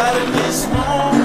Everybody miss more.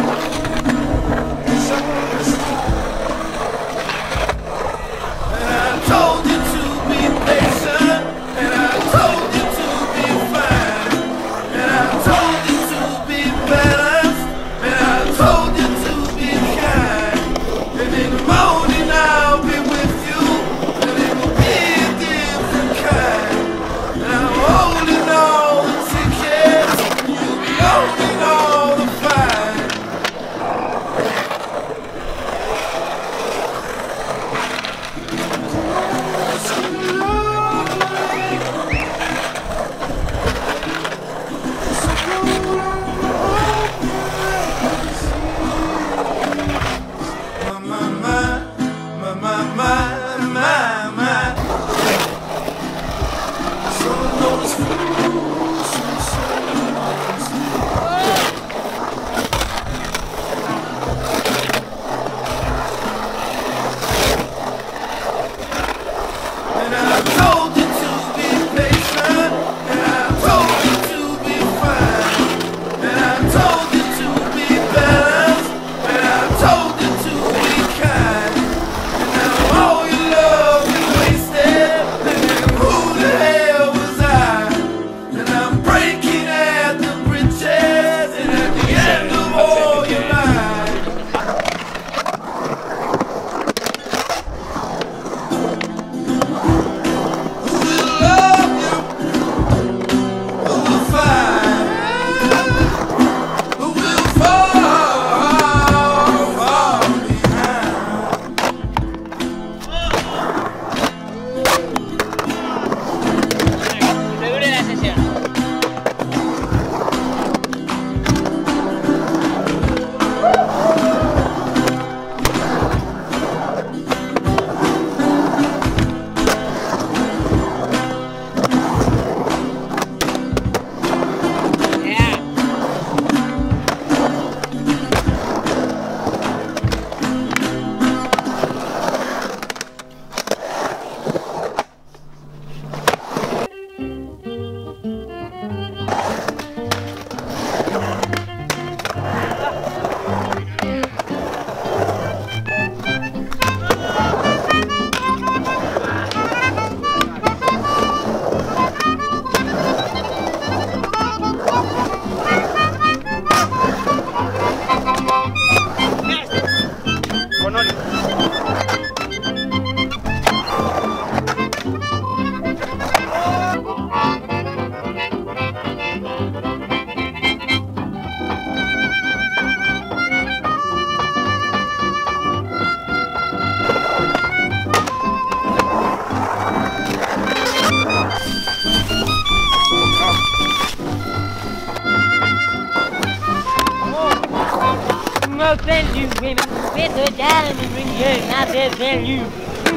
Value women with a diamond ring. Yeah, I said value.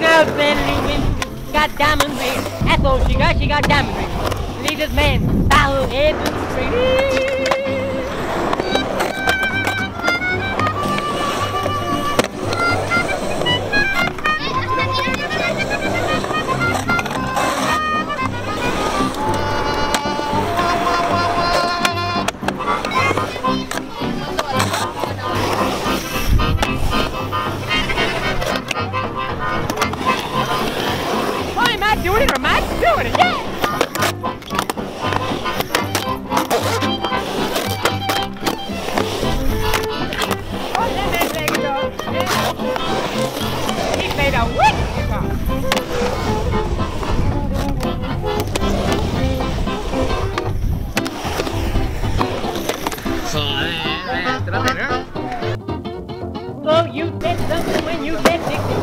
No value women got diamond rings. That's all she got. She got diamond rings. This man to the street. So you did something when you it. Get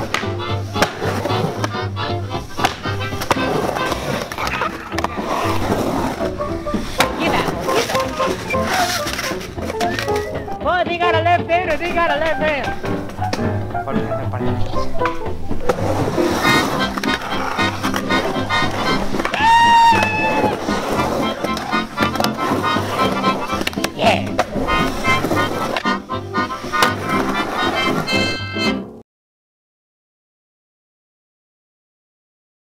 get out. Boy, they got a left hand or they got a left hand.